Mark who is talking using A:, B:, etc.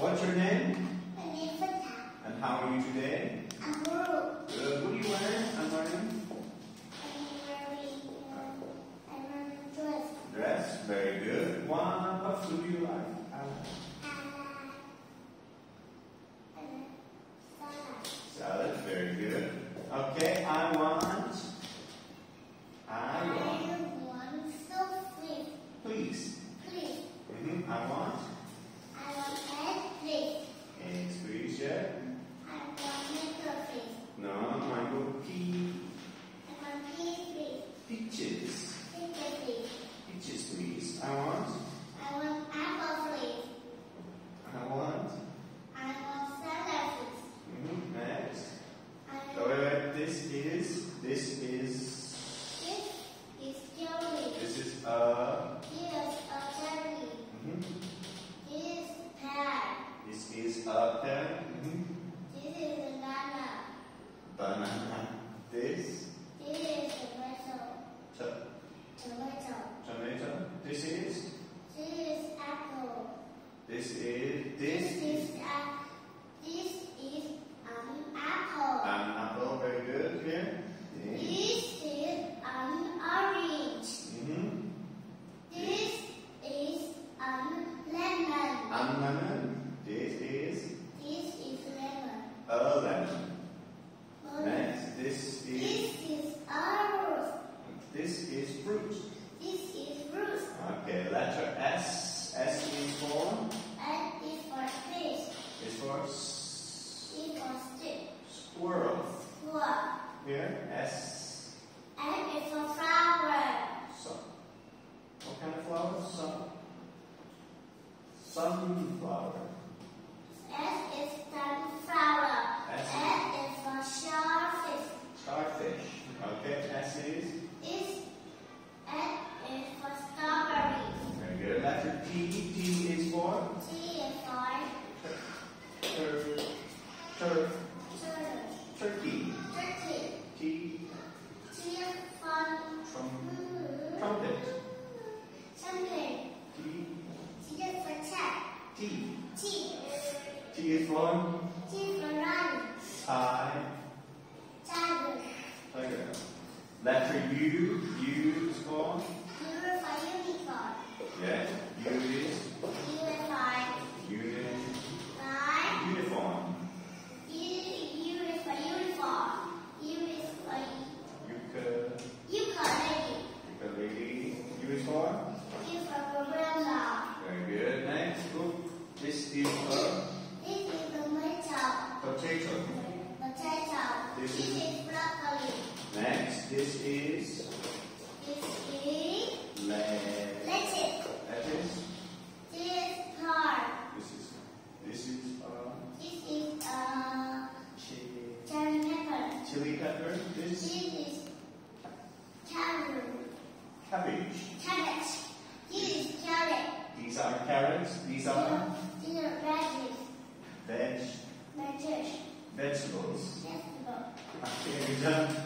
A: What's your name?
B: My name is Fatah.
A: And how are you today?
B: I'm Guru.
A: Good. What are you wearing? I'm wearing
B: I'm wearing, uh, dress.
A: dress. Very good. One. What food do you like? I like
B: uh, salad.
A: salad. Very good. This is. This is
B: jelly.
A: This is a.
B: Here's a jelly.
A: mhm.
B: This is pear.
A: This is a pen. mhm.
B: This is banana.
A: Banana. This.
B: This is tomato.
A: To-
B: Tomato.
A: tomato. This is.
B: This is apple.
A: This is.
B: This
A: This
B: is a, this is an apple.
A: an apple. Very good. Here. This.
B: This is an orange.
A: Mm-hmm.
B: This is an lemon.
A: And lemon. This is
B: This is lemon.
A: a lemon.
B: Orange.
A: Next. This is.
B: This is orange.
A: This is fruit.
B: This is fruit.
A: Okay. Letter S. S is for.
B: And this for fish.
A: Is for s-
B: This for stick.
A: squirrel.
B: Flower.
A: Here. S.
B: And it's for flower.
A: Sun. What kind of flower? Sun. Sunflower.
B: S is sunflower.
A: S.
B: S is for shellfish.
A: Starfish. Okay. S is.
B: This S is for strawberry.
A: Very good. Letter T. T is for.
B: T is for
A: Tur. Tur. Turkey.
B: Turkey.
A: T.
B: T is for
A: Trum. Hmm. Trumpet.
B: Champagne.
A: T.
B: T is for cat.
A: T.
B: T.
A: T is for.
B: T is for run.
A: I.
B: Tiger.
A: Tiger. Letter U. U is for.
B: U is for unicorn.
A: Yeah. U is.
B: U for
A: Uniform.
B: U, U for uniform. U is for
A: Yucca.
B: ukulele.
A: Ukulele. U for.
B: U is umbrella.
A: Very good. Next. Look. This is a
B: This is tomato.
A: potato.
B: Potato.
A: This
B: This
A: is-
B: is broccoli.
A: Next. This is
B: This is
A: cabbage.
B: Cabbage. This is carrot.
A: These are carrots. These are
B: These are veggies.
A: veg
B: Veggies.
A: vegetables.
B: Vegetable.
A: Okay, done.